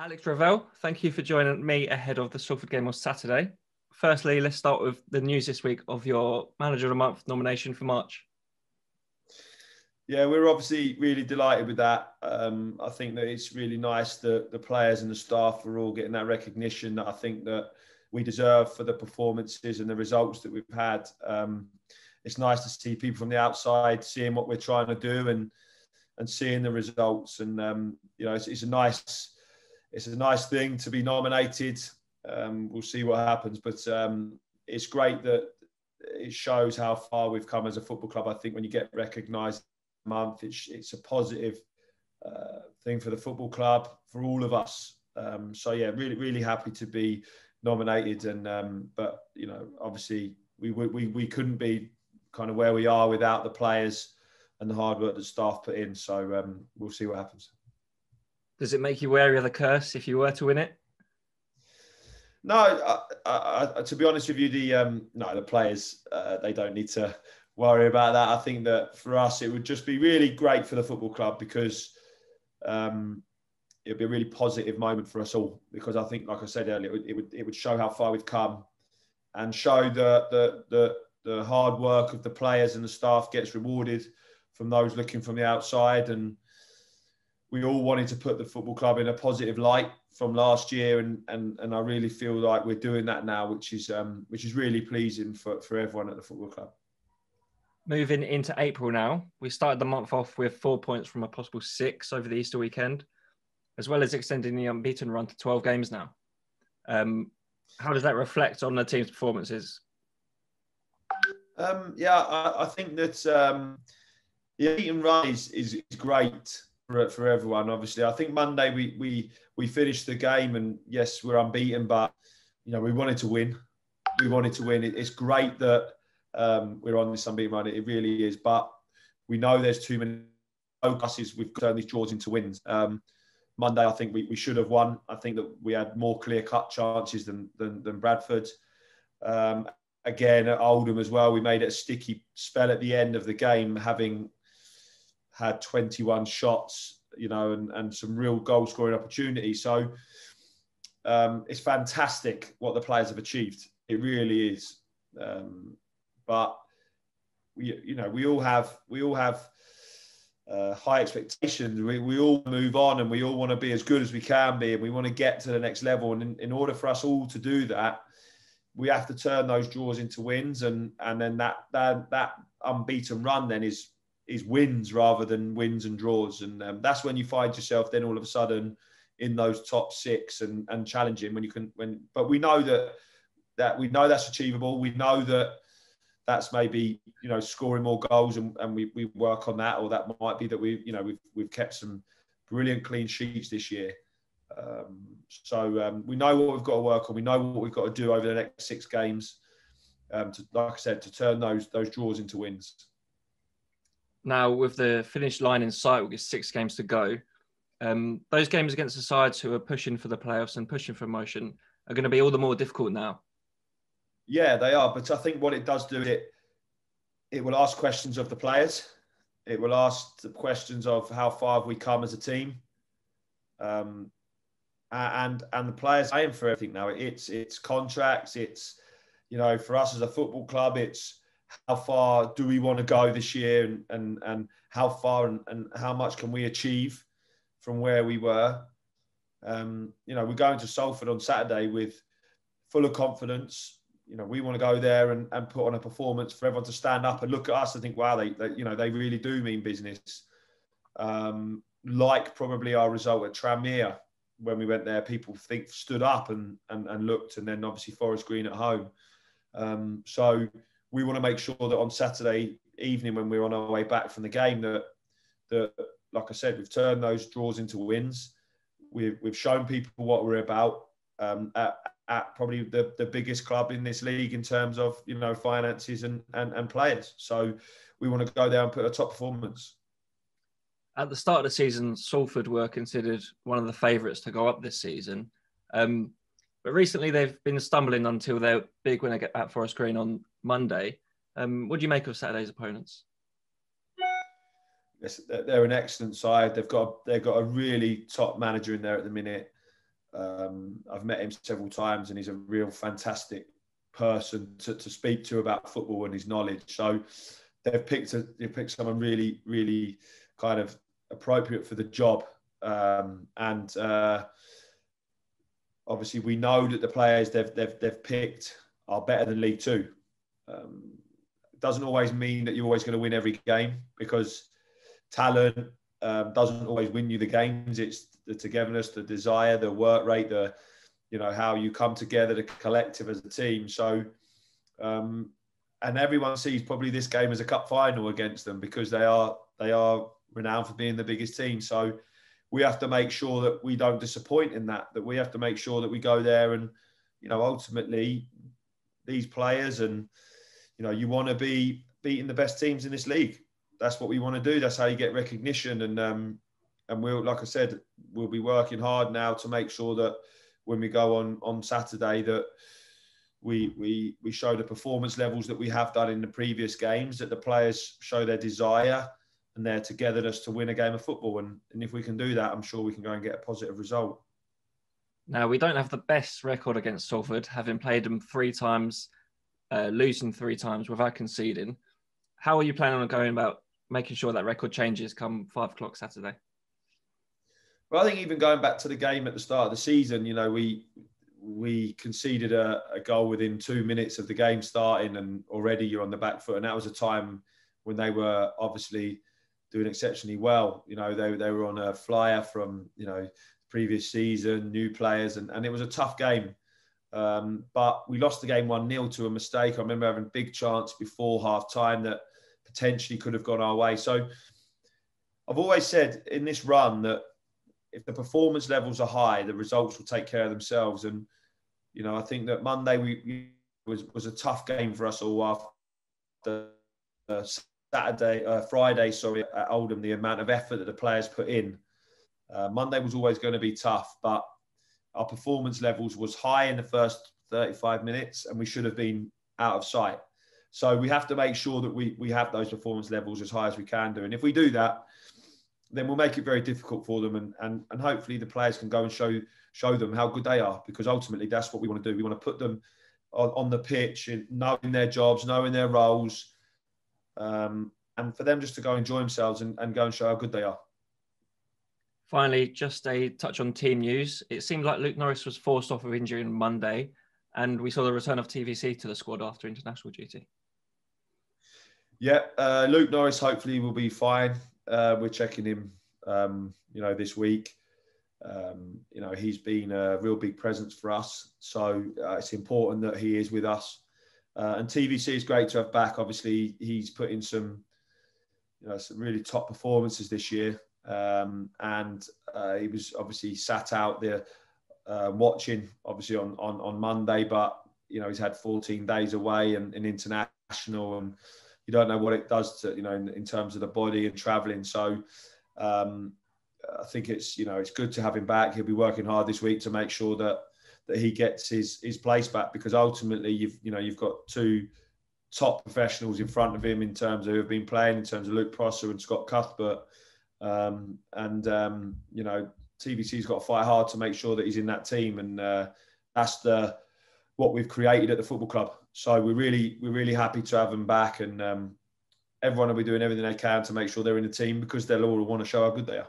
Alex Revell, thank you for joining me ahead of the Salford game on Saturday. Firstly, let's start with the news this week of your Manager of the Month nomination for March. Yeah, we're obviously really delighted with that. Um, I think that it's really nice that the players and the staff are all getting that recognition that I think that we deserve for the performances and the results that we've had. Um, it's nice to see people from the outside seeing what we're trying to do and and seeing the results. And um, you know, it's, it's, a nice it's a nice thing to be nominated. Um, we'll see what happens, but um, it's great that it shows how far we've come as a football club. I think when you get recognised month, it's it's a positive uh, thing for the football club for all of us. Um, so yeah, really really happy to be nominated, and um, but you know obviously we, we we couldn't be kind of where we are without the players and the hard work that staff put in. So um, we'll see what happens. Does it make you wary of the curse if you were to win it? No, I, I, I, to be honest with you, the um, no the players uh, they don't need to worry about that. I think that for us it would just be really great for the football club because um, it would be a really positive moment for us all. Because I think, like I said earlier, it would it would, it would show how far we've come and show the the the the hard work of the players and the staff gets rewarded from those looking from the outside and we all wanted to put the football club in a positive light from last year, and and and I really feel like we're doing that now, which is um, which is really pleasing for for everyone at the football club. Moving into April now, we started the month off with four points from a possible six over the Easter weekend, as well as extending the unbeaten run to twelve games now. Um, how does that reflect on the team's performances? Um, yeah, I, I, think that um, the unbeaten run is, is, is great for, for everyone. Obviously, I think Monday we we we finished the game, and yes, we're unbeaten, but you know we wanted to win. We wanted to win. it's great that um, we're on this unbeaten run. It really is, but we know there's too many focuses. We've turned these draws into wins. Um, Monday, I think we, we should have won. I think that we had more clear cut chances than than, than Bradford. Um, again, at Oldham as well, we made it a sticky spell at the end of the game, having had 21 shots, you know, and, and some real goal scoring opportunities. So um, it's fantastic what the players have achieved. It really is. Um, but we, you know, we all have we all have uh, high expectations. We, we all move on and we all want to be as good as we can be and we want to get to the next level. And in, in order for us all to do that, we have to turn those draws into wins and and then that that that unbeaten run then is is wins rather than wins and draws, and um, that's when you find yourself then all of a sudden in those top six and and challenging when you can when. But we know that that we know that's achievable. We know that that's maybe you know scoring more goals and, and we, we work on that or that might be that we you know we've, we've kept some brilliant clean sheets this year um, so um, we know what we've got to work on we know what we've got to do over the next six games um, to, like I said to turn those those draws into wins now, with the finish line in sight, with six games to go, um, those games against the sides who are pushing for the playoffs and pushing for motion are going to be all the more difficult now. Yeah, they are. But I think what it does do it it will ask questions of the players. It will ask the questions of how far have we come as a team, um, and and the players paying for everything now. It's it's contracts. It's you know for us as a football club, it's how far do we want to go this year and and, and how far and, and how much can we achieve from where we were? Um, you know we're going to Salford on Saturday with full of confidence. You know we want to go there and, and put on a performance for everyone to stand up and look at us and think wow they, they you know they really do mean business. Um, like probably our result at Tranmere when we went there people think stood up and, and, and looked and then obviously Forest Green at home. Um, so we want to make sure that on Saturday evening when we're on our way back from the game that that like I said we've turned those draws into wins. We've we've shown people what we're about um, at, at probably the, the biggest club in this league in terms of you know finances and, and and players. So we want to go there and put a top performance. At the start of the season, Salford were considered one of the favourites to go up this season. Um, but recently, they've been stumbling until their big win at Forest Green on Monday. Um, what do you make of Saturday's opponents? Yes, they're an excellent side. They've got they've got a really top manager in there at the minute. Um, I've met him several times, and he's a real fantastic person to, to speak to about football and his knowledge. So they've picked a, they've picked someone really, really kind of appropriate for the job. Um, and uh, obviously, we know that the players they've, they've, they've picked are better than League Two. Um, doesn't always mean that you're always going to win every game because talent um, doesn't always win you the games. It's the togetherness, the desire, the work rate, the you know how you come together, the collective as a team. So, um, and everyone sees probably this game as a cup final against them because they are they are renowned for being the biggest team. So, we have to make sure that we don't disappoint in that. That we have to make sure that we go there and you know ultimately these players and you know you want to be beating the best teams in this league. That's what we want to do. That's how you get recognition and um, and we'll like I said we'll be working hard now to make sure that when we go on on Saturday that we we we show the performance levels that we have done in the previous games that the players show their desire and their togetherness to win a game of football and, and if we can do that I'm sure we can go and get a positive result. Now we don't have the best record against Salford having played them three times uh, losing three times without conceding. How are you planning on going about making sure that record changes come five o'clock Saturday? Well, I think even going back to the game at the start of the season, you know, we we conceded a, a, goal within two minutes of the game starting, and already you're on the back foot. And that was a time when they were obviously doing exceptionally well. You know, they, they were on a flyer from you know previous season, new players, and, and it was a tough game. Um, but we lost the game one 0 to a mistake. I remember having a big chance before half time that potentially could have gone our way. So I've always said in this run that if the performance levels are high, the results will take care of themselves. And you know, I think that Monday we was was a tough game for us all after uh, Saturday, uh, Friday, sorry, at Oldham. The amount of effort that the players put in. Uh, Monday was always going to be tough, but our performance levels was high in the first 35 minutes, and we should have been out of sight. So we have to make sure that we we have those performance levels as high as we can do. And if we do that, then we'll make it very difficult for them, and and and hopefully the players can go and show show them how good they are, because ultimately that's what we want to do. We want to put them on, on the pitch, knowing their jobs, knowing their roles, um, and for them just to go enjoy themselves and, and go and show how good they are. Finally, just a touch on team news. It seemed like Luke Norris was forced off of injury on Monday, and we saw the return of TVC to the squad after international duty. Yeah, uh, Luke Norris hopefully will be fine. Uh, we're checking him, um, you know, this week. Um, you know, he's been a real big presence for us, so uh, it's important that he is with us. Uh, and TVC is great to have back. Obviously, he's put in some, you know, some really top performances this year, um, and uh, he was obviously sat out there uh, watching, obviously on, on on Monday, but you know he's had 14 days away and, and international and you don't know what it does to you know in, in terms of the body and traveling. So um, I think it's you know it's good to have him back. He'll be working hard this week to make sure that that he gets his his place back because ultimately you've you know you've got two top professionals in front of him in terms of who have been playing in terms of Luke Prosser and Scott Cuthbert. Um, and um, you know TVC's got to fight hard to make sure that he's in that team, and uh, that's the what we've created at the football club. So we're really we're really happy to have him back, and um, everyone will be doing everything they can to make sure they're in the team because they'll all want to show how good they are.